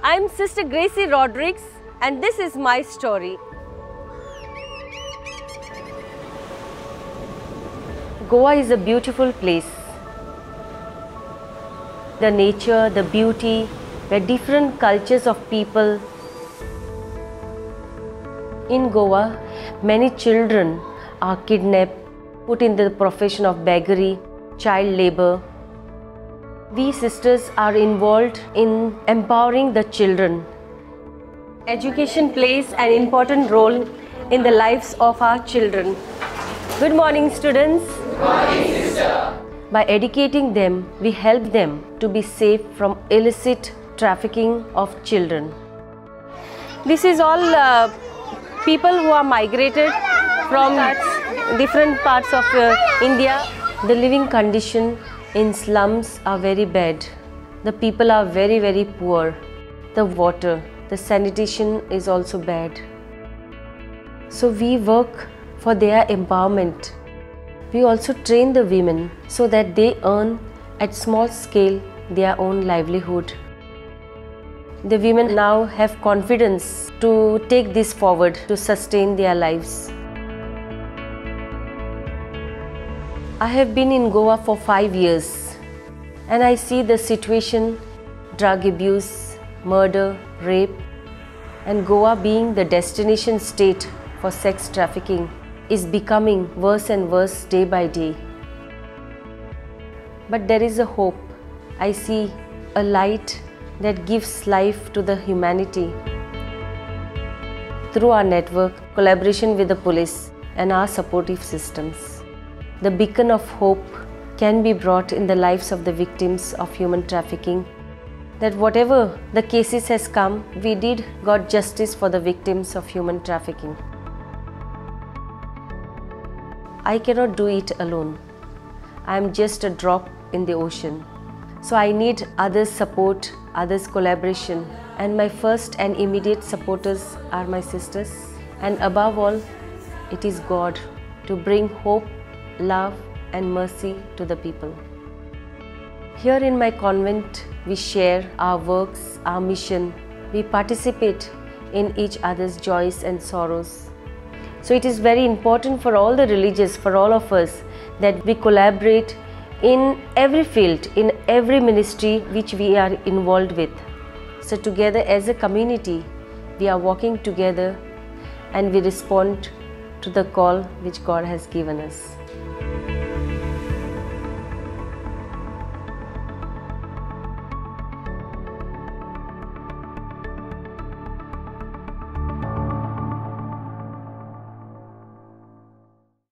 I'm Sister Grasy Rodrigues, and this is my story. Goa is a beautiful place. The nature, the beauty, the different cultures of people. In Goa, many children are kidnapped, put in the profession of beggary, child labor. We sisters are involved in empowering the children. Education plays an important role in the lives of our children. Good morning, students. Good morning, sister. By educating them, we help them to be safe from illicit trafficking of children. This is all uh, people who are migrated from different parts of uh, India. The living condition in slums are very bad. The people are very, very poor. The water, the sanitation is also bad. So we work for their empowerment. We also train the women so that they earn at small scale their own livelihood. The women now have confidence to take this forward to sustain their lives. I have been in Goa for five years and I see the situation drug abuse, murder, rape, and Goa being the destination state for sex trafficking is becoming worse and worse day by day. But there is a hope. I see a light that gives life to the humanity. Through our network, collaboration with the police, and our supportive systems, the beacon of hope can be brought in the lives of the victims of human trafficking. That whatever the cases has come, we did got justice for the victims of human trafficking. I cannot do it alone. I am just a drop in the ocean. So I need others' support, others' collaboration. And my first and immediate supporters are my sisters. And above all, it is God to bring hope, love, and mercy to the people. Here in my convent, we share our works, our mission. We participate in each other's joys and sorrows. So it is very important for all the religious, for all of us, that we collaborate in every field, in every ministry which we are involved with. So, together as a community, we are working together and we respond to the call which God has given us.